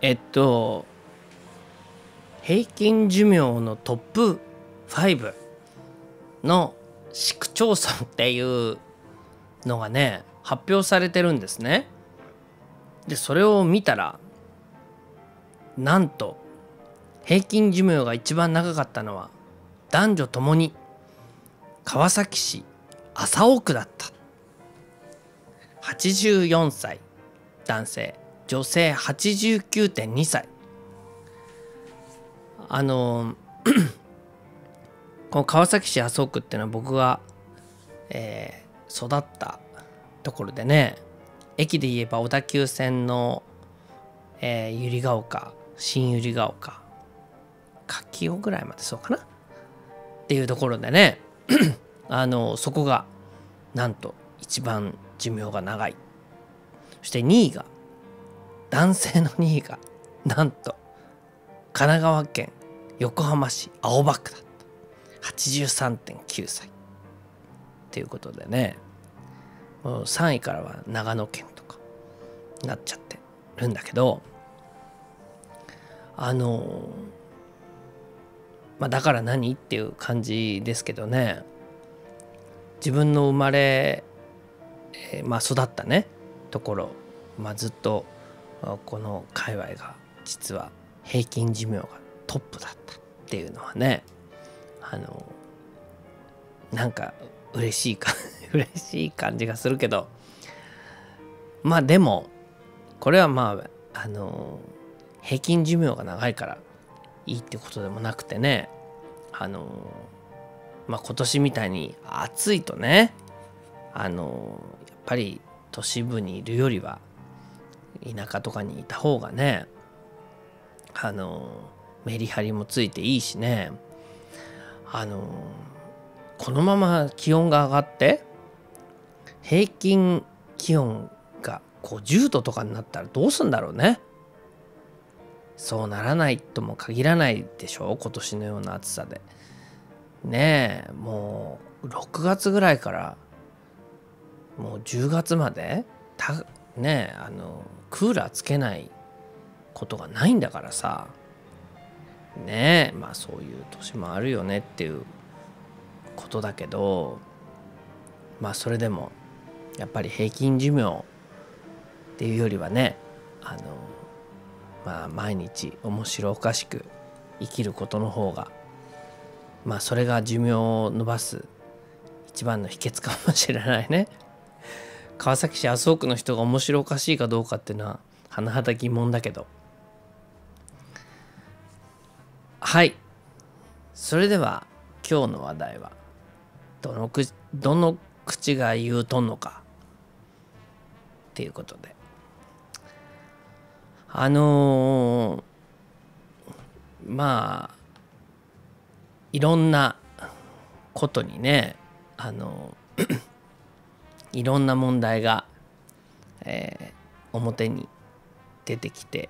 えっと平均寿命のトップ5の市区町村っていうのがね発表されてるんですね。でそれを見たらなんと平均寿命が一番長かったのは男女ともに川崎市麻生区だった84歳男性女性89.2歳。あの この川崎市麻生区っていうのは僕が、えー、育ったところでね駅で言えば小田急線の、えー、百合ヶ丘新百合ヶ丘柿尾ぐらいまでそうかな？っていうところでね あのそこがなんと一番寿命が長い。そして2位が男性の2位が なんと神奈川県横浜市青葉区だった。83.9歳。っていうことでね。もう3位からは長野県とかなっちゃってるんだけどあのまあだから何っていう感じですけどね。自分の生まれ、えー、まあ育ったねところ、まあ、ずっとこの界隈が実は平均寿命がトップだったっていうのはねあのなんか嬉しいか 嬉しい感じがするけどまあでもこれはまああの平均寿命が長いからいいってことでもなくてねあのまあ今年みたいに暑いとねあのやっぱり都市部にいるよりは田舎とかにいた方がねあのメリハリもついていいしね。あのこのまま気温が上がって平均気温が50度とかになったらどうすんだろうね。そうならないとも限らないでしょ今年のような暑さで。ねえもう6月ぐらいからもう10月までたねあのクーラーつけないことがないんだからさねえまあそういう年もあるよねっていうことだけどまあそれでもやっぱり平均寿命っていうよりはねあのまあ毎日面白おかしく生きることの方がまあそれが寿命を伸ばす一番の秘訣かもしれないね。川崎市麻生区の人が面白おかしいかどうかっていうのは甚だ疑問だけど。はい。それでは今日の話題はどのくどの口が言うとんのか。っていうことで。あのー、まあいろんなことにねあのーいろんな問題が、えー、表に出てきて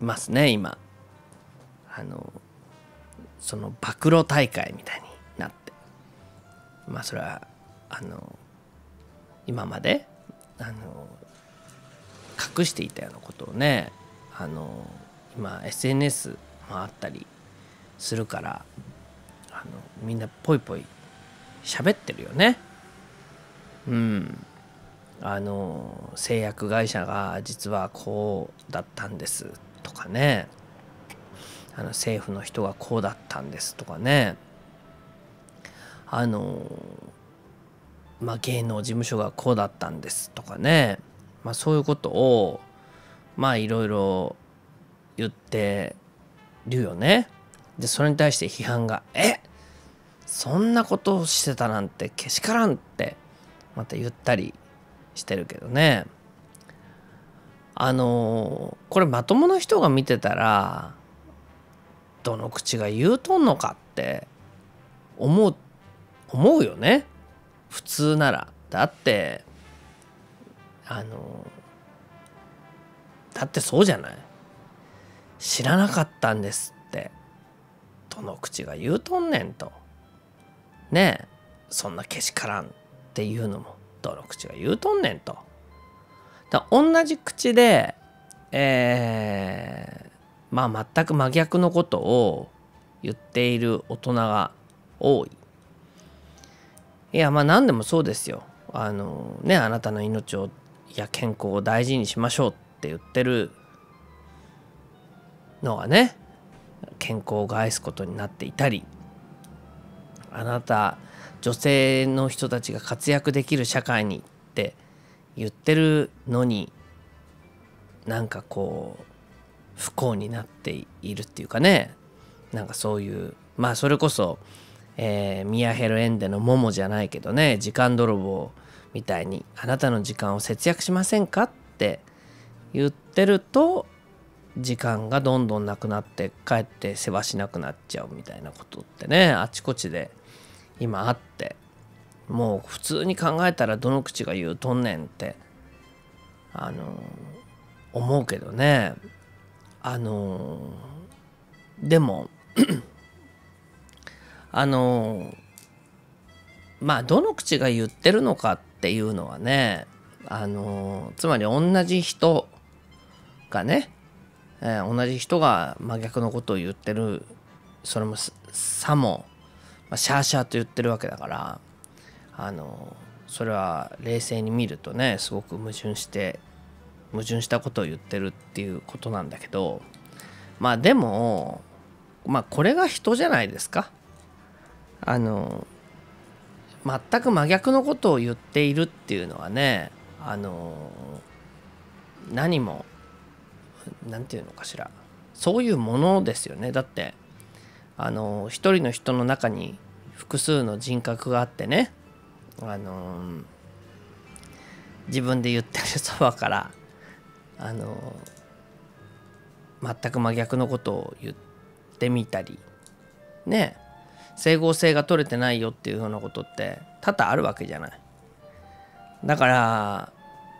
いますね今あのその暴露大会みたいになってまあそれはあの今まであの隠していたようなことをねあの今 SNS もあったりするからあのみんなぽいぽい喋ってるよね。うん。あの製薬会社が実はこうだったんですとかね。あの政府の人がこうだったんですとかね。あのまあ芸能事務所がこうだったんですとかね。まあそういうことをまあいろいろ言ってるよね。でそれに対して批判が「えそんなことをしてたなんてけしからん」ってまた言ったりしてるけどね。あのこれまともな人が見てたらどの口が言うとんのかって思う思うよね。普通なら。だってあのだってそうじゃない。知らなかったんですって。どの口が言うとんねんと。ねえ。そんなけしからん。っていうのもどの口が言うとんねんと。だ同じ口で、えまあ全く真逆のことを言っている大人が多い。いやまあ何でもそうですよ。あのねあなたの命をや健康を大事にしましょうって言ってるのはね健康を害すことになっていたりあなた女性の人たちが活躍できる社会にって言ってるのになんかこう不幸になっているっていうかね。なんかそういうまあそれこそ、えー、ミヤヘルエンデのモモじゃないけどね。時間泥棒みたいにあなたの時間を節約しませんかって言ってると時間がどんどんなくなってかえって世話しなくなっちゃうみたいなことってねあちこちで今あってもう普通に考えたらどの口が言うとんねんってあの思うけどね。あのでもあのまあどの口が言ってるのかっていうのはねあのつまり同じ人がね、えー、同じ人が真逆のことを言ってるそれもさも、まあ、シャーシャーと言ってるわけだからあのそれは冷静に見るとねすごく矛盾して矛盾したことを言ってるっていうことなんだけどまあでもまあこれが人じゃないですか。あの全く真逆のことを言っているっていうのはねあの何も何て言うのかしらそういうものですよねだってあの一人の人の中に複数の人格があってね。あの自分で言ってるそばからあの全く真逆のことを言ってみたりね。整合性が取れてないよっていうようなことって多々あるわけじゃない。だから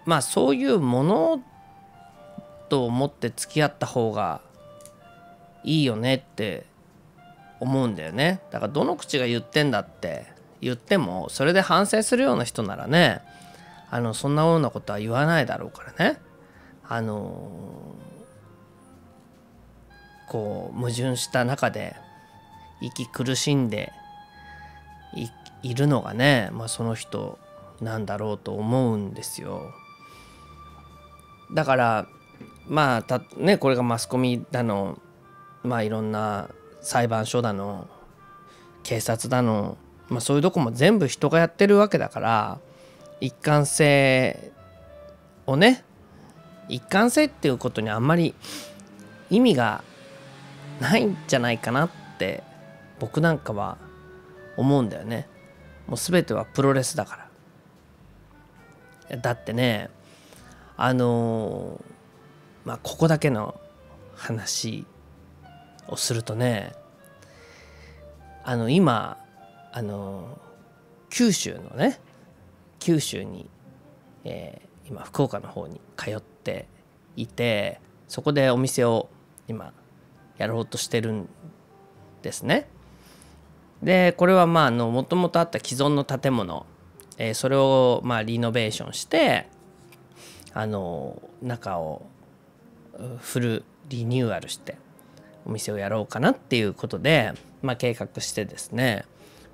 まあそういうものと思って付き合った方がいいよねって思うんだよねだからどの口が言ってんだって言ってもそれで反省するような人ならねあのそんなようなことは言わないだろうからねあのこう矛盾した中で息苦しんでいるのがね、まあ、その人なんだろうと思うんですよ。だからまあたねこれがマスコミだのまあいろんな裁判所だの警察だの、まあ、そういうとこも全部人がやってるわけだから一貫性をね一貫性っていうことにあんまり意味がないんじゃないかなって僕なんかは思うんだよね。もう全てはプロレスだから。だってねあのまあここだけの話をするとねあの今あの九州のね九州に、えー、今福岡の方に通っていてそこでお店を今やろうとしてるんですね。でこれはまあもともとあった既存の建物、えー、それをまあリノベーションしてあの中をフルリニューアルしてお店をやろうかなっていうことで、まあ、計画してですね、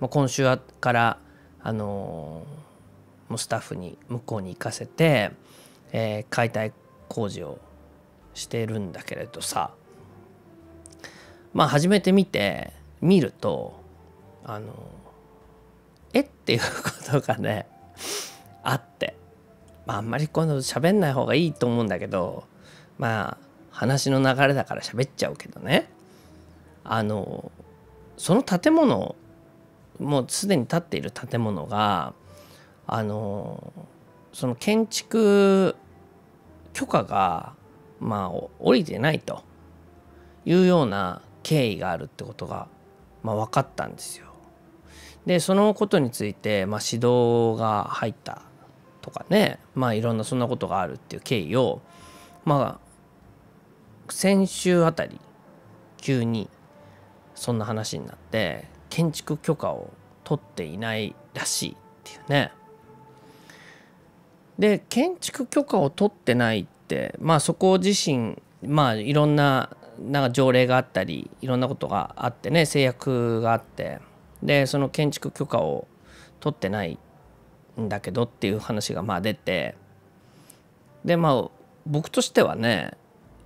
まあ、今週からあのもうスタッフに向こうに行かせて、えー、解体工事をしているんだけれどさまあ始めてみて見るとあのえっていうことがねあってまああんまりこの喋んない方がいいと思うんだけどまあ話の流れだから喋っちゃうけどねあのその建物もうすでに建っている建物があのその建築許可がまあ降りてないというような経緯があるってことが、まあ、分かったんですよ。でそのことについて、まあ、指導が入ったとかねまあいろんなそんなことがあるっていう経緯をまあ先週あたり急にそんな話になって建築許可を取っていないらしいっていうね。で建築許可を取ってないってまあそこ自身まあいろんななんか条例があったりいろんなことがあってね制約があってでその建築許可を取ってないんだけどっていう話がまあ出てでまあ僕としてはね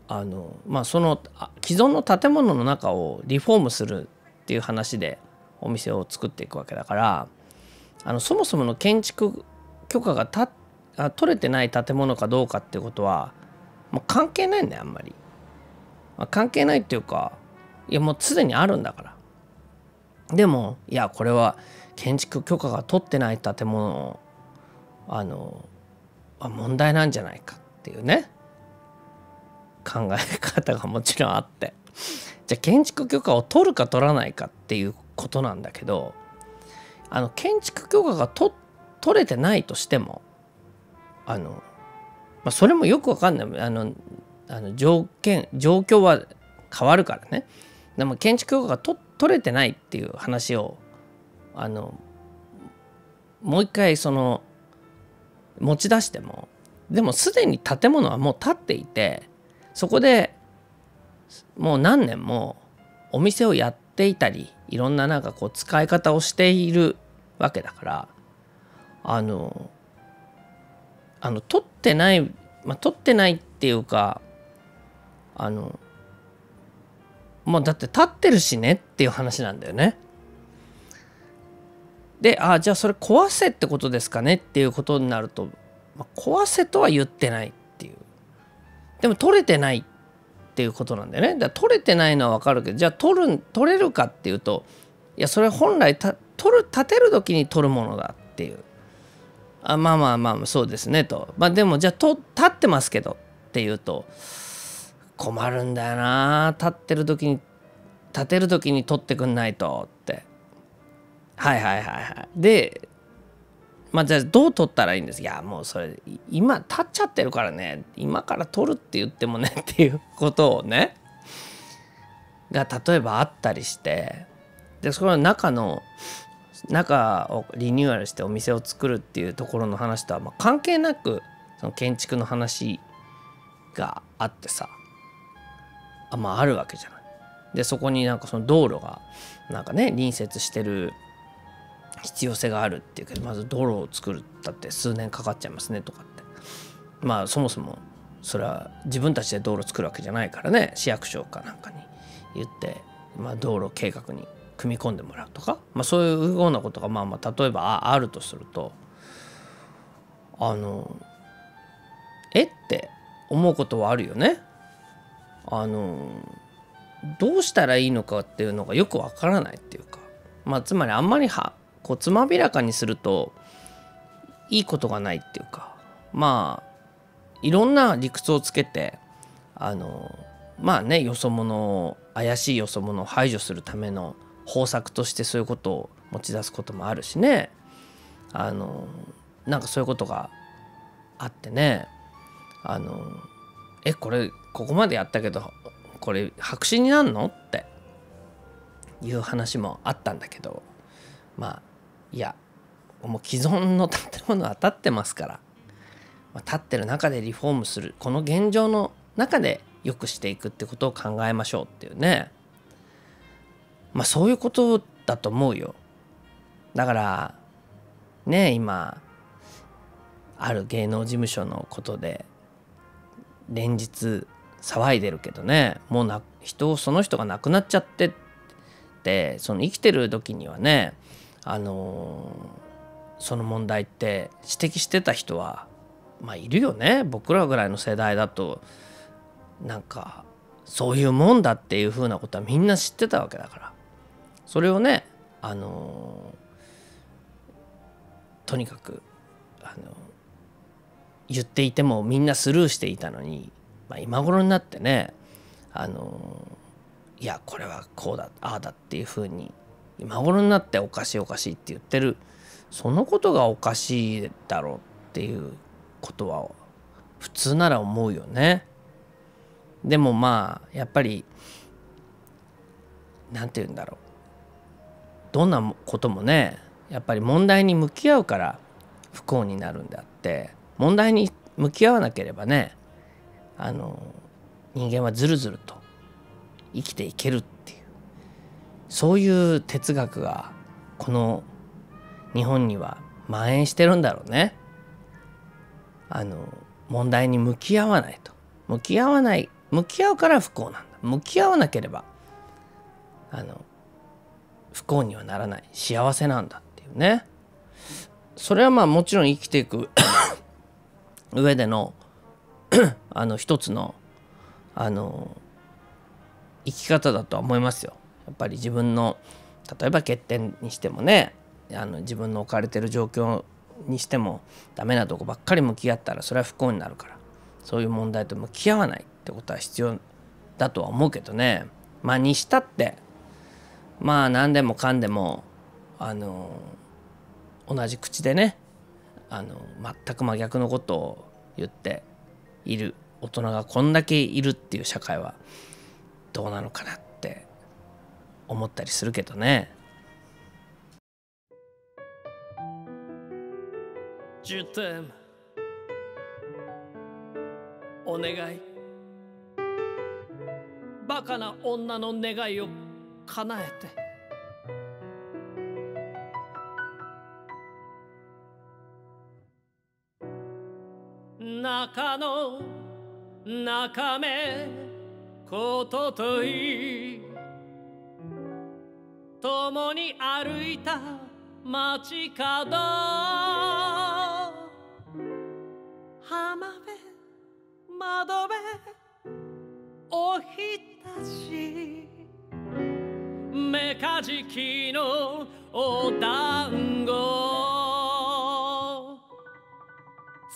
あのまあその既存の建物の中をリフォームするっていう話でお店を作っていくわけだからあのそもそもの建築許可がた取れてない建物かどうかってことはもう関係ないんだよあんまり、まあ、関係ないっていうかいやもうすでにあるんだから。でもいやこれは建築許可が取ってない建物あの問題なんじゃないかっていうね。考え方がもちろんあって。じゃあ建築許可を取るか取らないかっていうことなんだけどあの建築許可が取れてないとしてもあの、まあ、それもよくわかんない。あのあの条件状況は変わるからね。でも建築許可が取れてないっていう話をあのもう一回その持ち出してもでもすでに建物はもう建っていてそこでもう何年もお店をやっていたりいろんななんかこう使い方をしているわけだからあのあの取ってない、まあ、取ってないっていうかあのもうだって立ってるしねっていう話なんだよね。でああじゃあそれ壊せってことですかねっていうことになると、まあ、壊せとは言ってないでも取れてないっていうことなんだよね。だから取れてないのは分かるけどじゃあ取る取れるかっていうといやそれ本来た取る立てる時に取るものだっていう。あまあまあまあそうですねと。まあでもじゃあと立ってますけどっていうと困るんだよな。立ってる時に立てる時に取ってくんないとって。はいはいはいはい。でまあじゃあどう取ったらいいんです？いやもうそれ今立っちゃってるからね。今から取るって言ってもね っていうことをね。が例えばあったりして。でそこの中の中をリニューアルしてお店を作るっていうところの話とはま関係なくその建築の話があってさ。あまああるわけじゃない。でそこになんかその道路がなんかね隣接してる必要性があるっていうけどまず道路を作るだって数年かかっちゃいますねとかって。まあそもそもそれは自分たちで道路作るわけじゃないからね。市役所かなんかに言って、まあ、道路計画に組み込んでもらうとか、まあ、そういうようなことがまあまあ例えばあるとするとあのえって思うことはあるよね。あのどうしたらいいのかっていうのがよくわからないっていうか、まあ、つまりあんまりはこうつまびらかにするといいことがないっていうかまあいろんな理屈をつけてあのまあねよそ者を怪しいよそ者を排除するための方策としてそういうことを持ち出すこともあるしね。あのなんかそういうことがあってね。あのえこれここまでやったけどこれ白紙になんの？っていう話もあったんだけどまあいやもう既存の建物は建ってますから、まあ、建ってる中でリフォームするこの現状の中で良くしていくってことを考えましょうっていうね。まあそういうことだと思うよ。だからね今ある芸能事務所のことで連日騒いでるけどねもうな人その人が亡くなっちゃってってその生きてる時にはねあのその問題って指摘してた人はまあいるよね。僕らぐらいの世代だとなんかそういうもんだっていうふうなことはみんな知ってたわけだから。それをねあのとにかくあの言っていてもみんなスルーしていたのに、まあ、今頃になってねあのいやこれはこうだああだっていうふうに今頃になっておかしいおかしいって言ってる。そのことがおかしいだろうっていうことは普通なら思うよね。でもまあやっぱり何て言うんだろう。どんなこともねやっぱり問題に向き合うから不幸になるんであって。問題に向き合わなければねあの人間はずるずると生きていけるってそういう哲学がこの日本には蔓延してるんだろうね。あの問題に向き合わないと向き合わない向き合うから不幸なんだ向き合わなければあの不幸にはならない幸せなんだっていうねそれはまあもちろん生きていく 上での あの一つのあの生き方だとは思いますよ。やっぱり自分の例えば欠点にしてもねあの自分の置かれてる状況にしてもダメなとこばっかり向き合ったらそれは不幸になるからそういう問題と向き合わないってことは必要だとは思うけどね。まあにしたってまあ何でもかんでもあの同じ口でねあの全く真逆のことを言っている大人がこんだけいるっていう社会はどうなのかなって思ったりするけどね。10点お願い。バカな女の願いを叶えて。中の中目こととい。共に歩いた街角。浜辺窓辺おひたし。メカジキのお団子。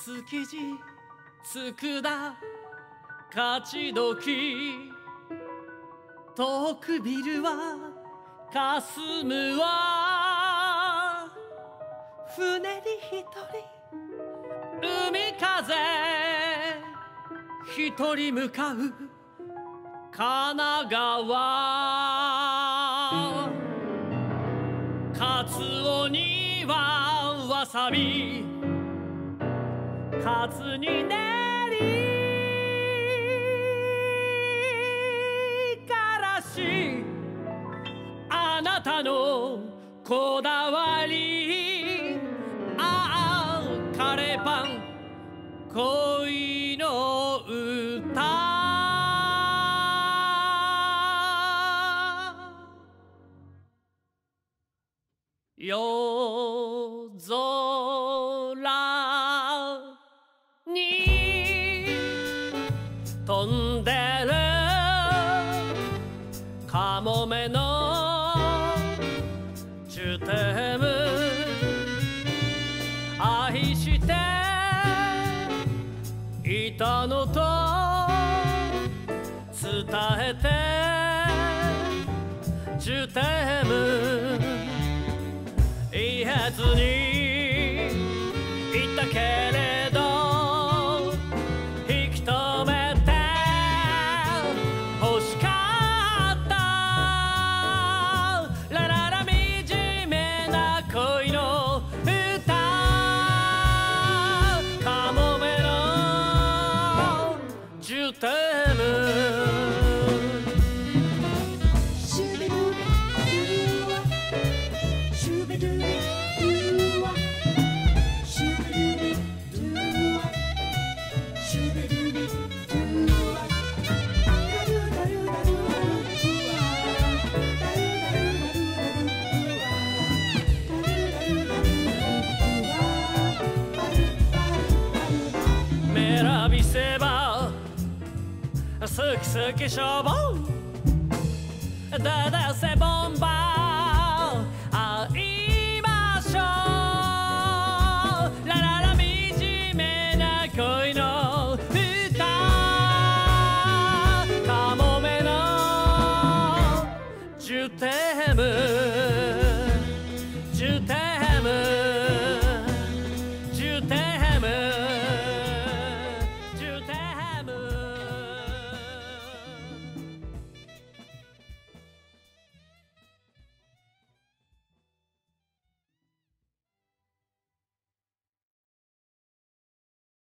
築地佃勝ち時。遠くビルはかすむわ船に一人海風一人向かう神奈川。カツオにはわさびカツに練りこだわりああカレーパンジュテム言えずにき